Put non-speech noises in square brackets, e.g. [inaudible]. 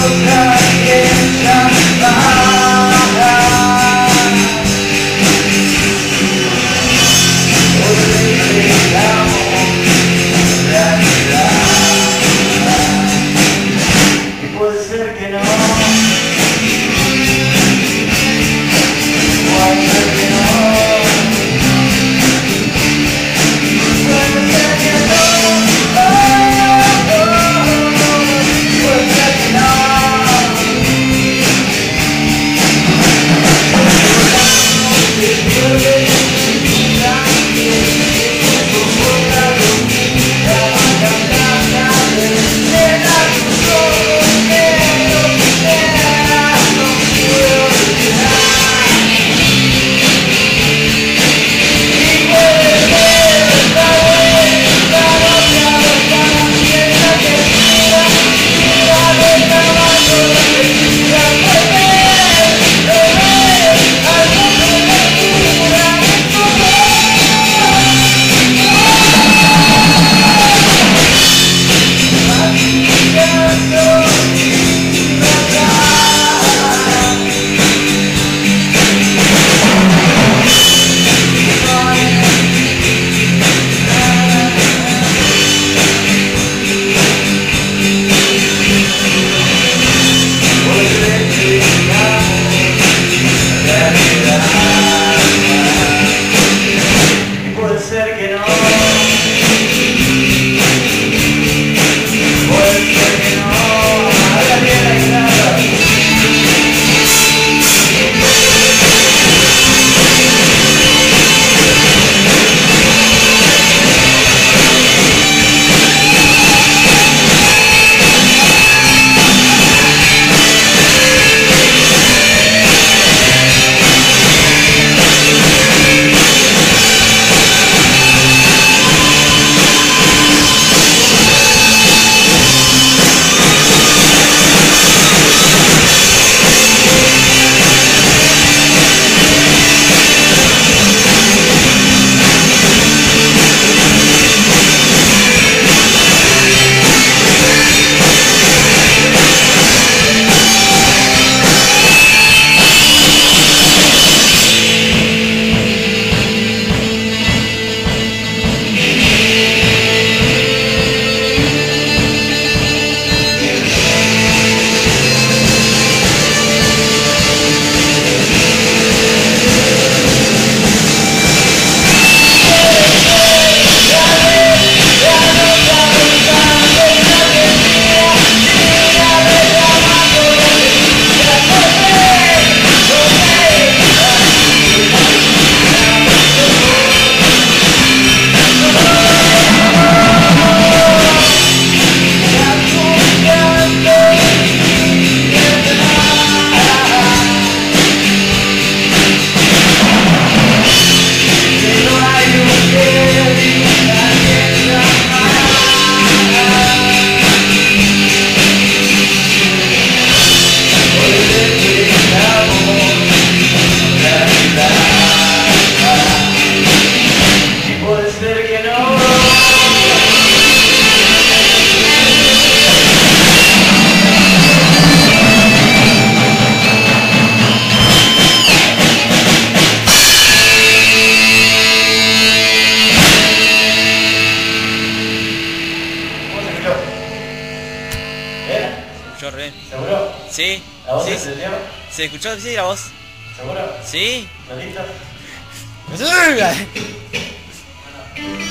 Yeah. Sí. ¿La voz sí. se entendió? ¿Se escuchó? Sí, la voz. ¿Seguro? ¿Sí? [laughs] [laughs]